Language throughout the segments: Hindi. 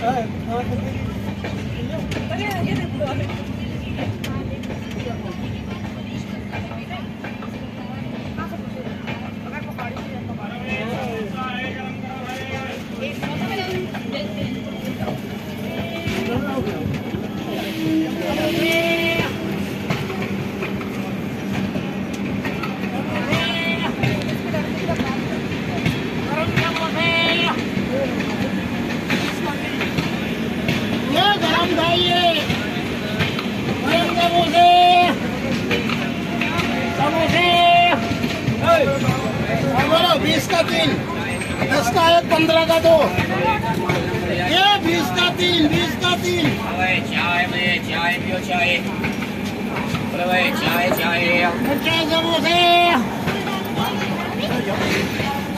Ay, बीस का तीन दस का एक पंद्रह का दो। ये बीस का तीन बीस का तीन। चाय में चाय पियो चाय। चाय चाय। चाय समोसे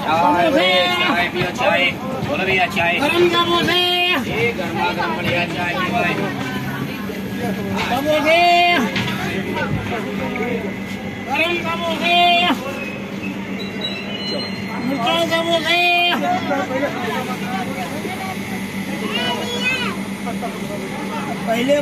चाय पियो चाय। बोले भैया चाय। गरम समोसे गर्मा गर्म बढ़िया चाय समोसे गरम समोसे पहले